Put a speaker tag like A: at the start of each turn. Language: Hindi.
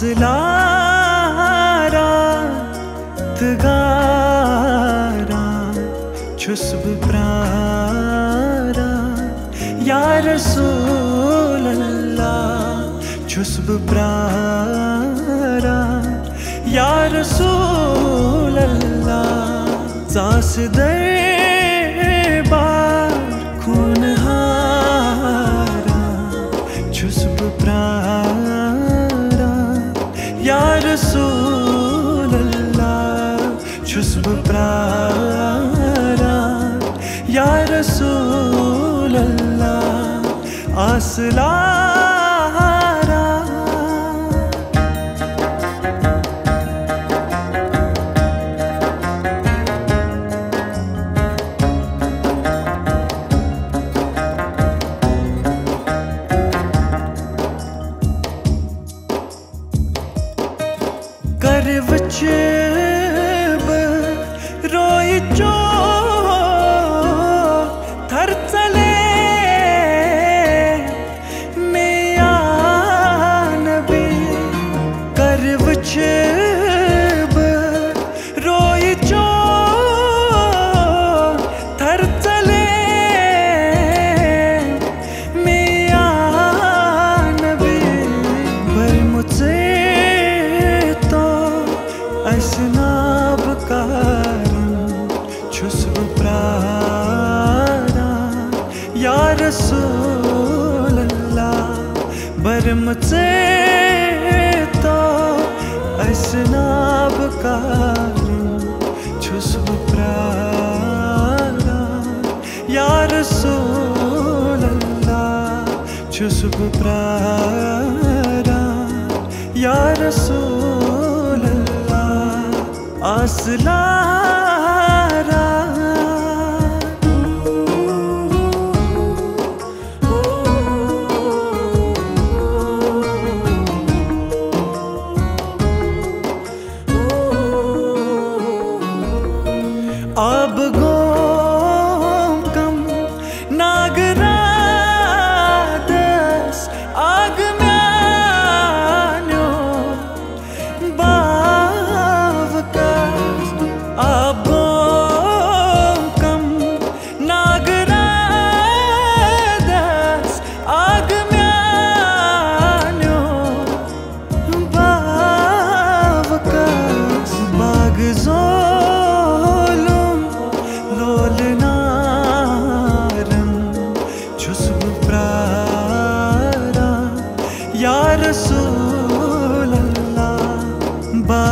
A: aslara tıgara çusb prara ya Resulallah çusb prara ya Resulallah zas bar चुस्ब प्रारा या रसूल अल्लाह आसला करवचब joy. रसूल अल्लाह बरम से तो असनाब कारम छुस्ब प्रारा या रसूल अल्लाह छुस्ब प्रारा या रसूल aslara अब गो